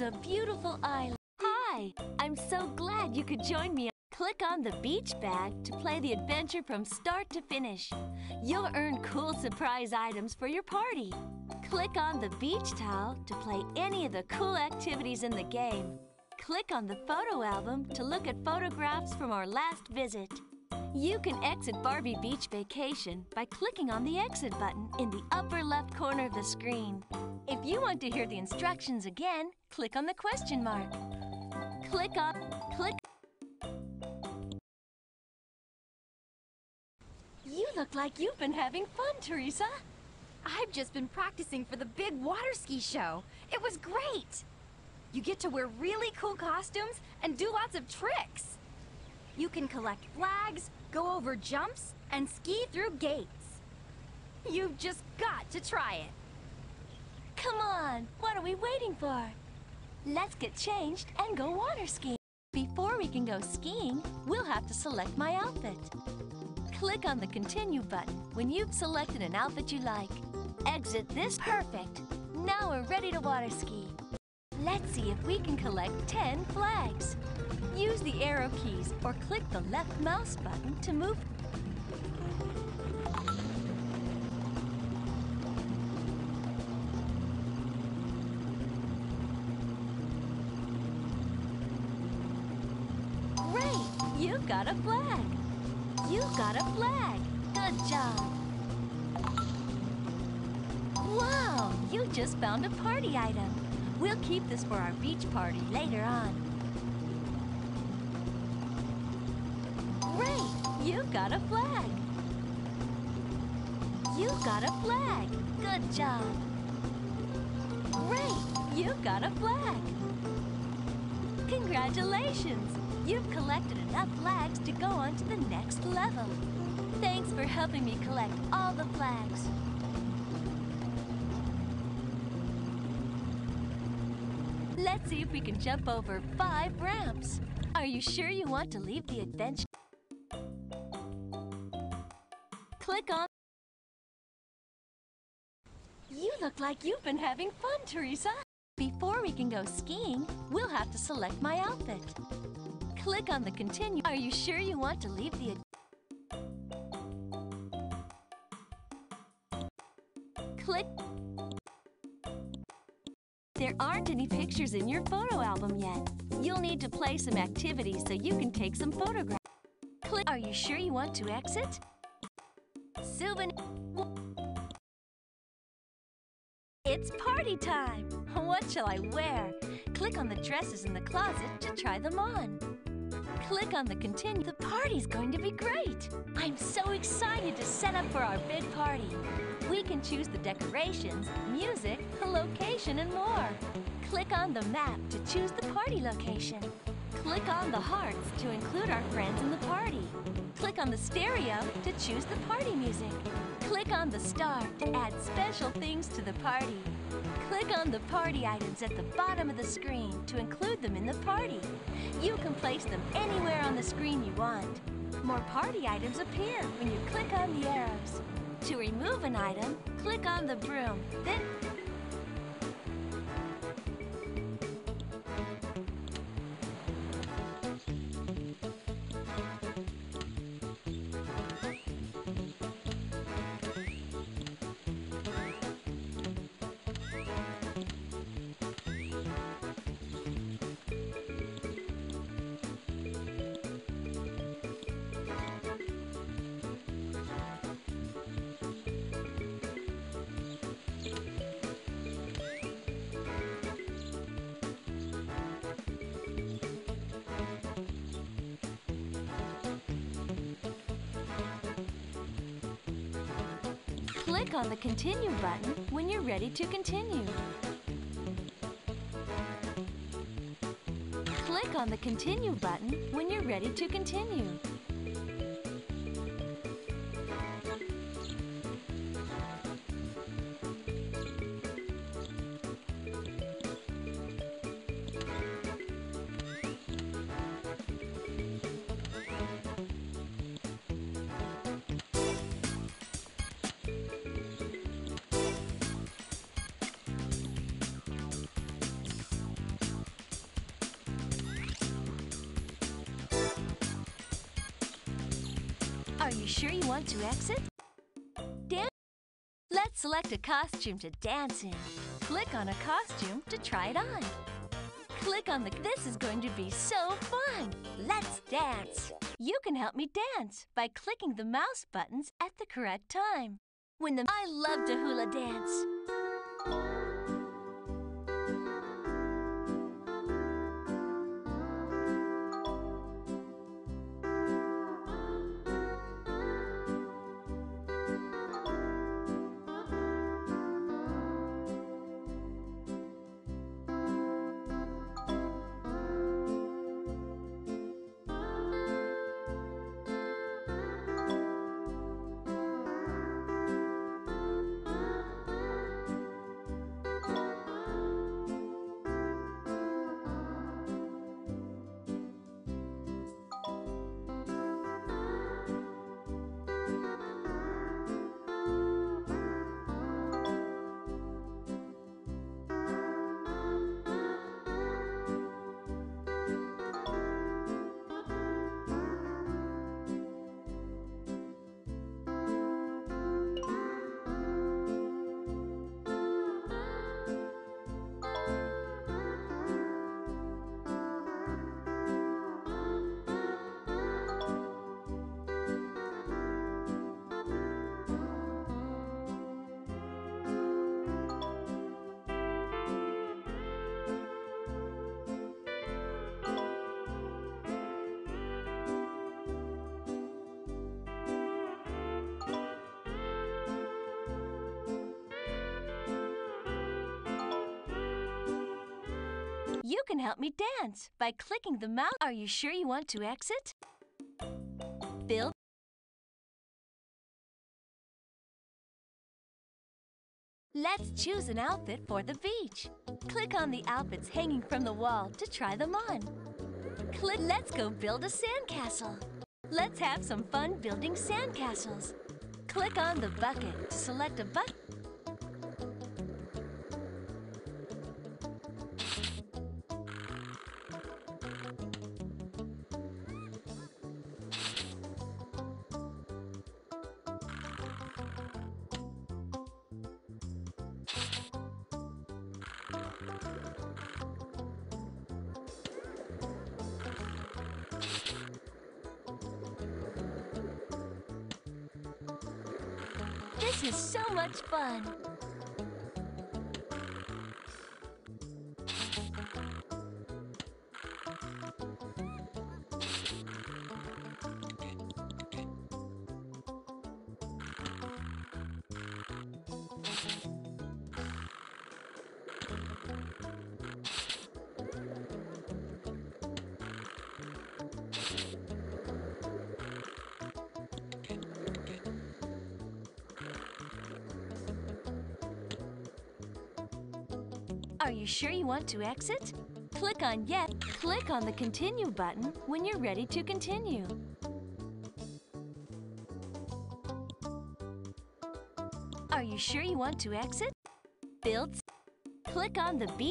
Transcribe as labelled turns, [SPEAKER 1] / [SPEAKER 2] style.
[SPEAKER 1] a beautiful island. Hi, I'm so glad you could join me. Click on the beach bag to play the adventure from start to finish. You'll earn cool surprise items for your party. Click on the beach towel to play any of the cool activities in the game. Click on the photo album to look at photographs from our last visit. You can exit Barbie Beach Vacation by clicking on the exit button in the upper left corner of the screen. If you want to hear the instructions again, click on the question mark. Click on, click. You look like you've been having fun, Teresa.
[SPEAKER 2] I've just been practicing for the big water ski show. It was great. You get to wear really cool costumes and do lots of tricks. You can collect flags, go over jumps, and ski through gates. You've just got to try it.
[SPEAKER 1] Come on, what are we waiting for? Let's get changed and go water skiing. Before we can go skiing, we'll have to select my outfit. Click on the Continue button when you've selected an outfit you like. Exit this perfect. Now we're ready to water ski. Let's see if we can collect 10 flags. Use the arrow keys or click the left mouse button to move. You've got a flag. You've got a flag. Good job. Wow! You just found a party item. We'll keep this for our beach party later on. Great! You've got a flag. You've got a flag. Good job. Great! You've got a flag. Congratulations! You've collected enough flags to go on to the next level. Thanks for helping me collect all the flags. Let's see if we can jump over five ramps. Are you sure you want to leave the adventure? Click on... You look like you've been having fun, Teresa. Before we can go skiing, we'll have to select my outfit. Click on the Continue. Are you sure you want to leave the... Click... There aren't any pictures in your photo album yet. You'll need to play some activities so you can take some photographs. Click. Are you sure you want to exit? Souvenir. It's party time! What shall I wear? Click on the dresses in the closet to try them on. Click on the continue. The party's going to be great! I'm so excited to set up for our big party. We can choose the decorations, music, the location, and more. Click on the map to choose the party location. Click on the hearts to include our friends in the party. Click on the stereo to choose the party music. Click on the star to add special things to the party. Click on the party items at the bottom of the screen to include them in the party. You can place them anywhere on the screen you want. More party items appear when you click on the arrows. To remove an item, click on the broom, then click on the Continue button when you're ready to continue. Click on the Continue button when you're ready to continue. Are you sure you want to exit? Dan Let's select a costume to dance in. Click on a costume to try it on. Click on the This is going to be so fun! Let's dance! You can help me dance by clicking the mouse buttons at the correct time. When the I love to hula dance. You can help me dance by clicking the mouse. Are you sure you want to exit? Build. Let's choose an outfit for the beach. Click on the outfits hanging from the wall to try them on. Click Let's go build a sandcastle. Let's have some fun building sandcastles. Click on the bucket to select a bucket. This is so much fun. Are you sure you want to exit? Click on Yes. Click on the Continue button when you're ready to continue. Are you sure you want to exit? Build. Click on the beat.